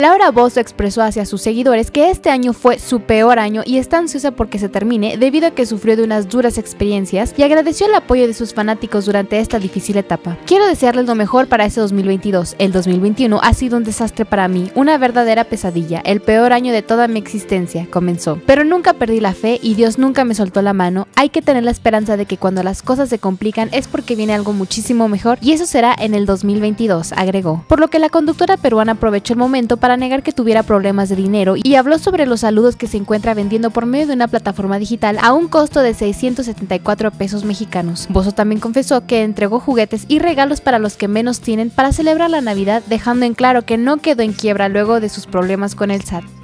Laura Bozo expresó hacia sus seguidores que este año fue su peor año y está ansiosa porque se termine debido a que sufrió de unas duras experiencias y agradeció el apoyo de sus fanáticos durante esta difícil etapa. Quiero desearles lo mejor para ese 2022. El 2021 ha sido un desastre para mí, una verdadera pesadilla, el peor año de toda mi existencia, comenzó. Pero nunca perdí la fe y Dios nunca me soltó la mano. Hay que tener la esperanza de que cuando las cosas se complican es porque viene algo muchísimo mejor y eso será en el 2022, agregó. Por lo que la conductora peruana aprovechó el momento para negar que tuviera problemas de dinero y habló sobre los saludos que se encuentra vendiendo por medio de una plataforma digital a un costo de 674 pesos mexicanos. Bozo también confesó que entregó juguetes y regalos para los que menos tienen para celebrar la Navidad, dejando en claro que no quedó en quiebra luego de sus problemas con el SAT.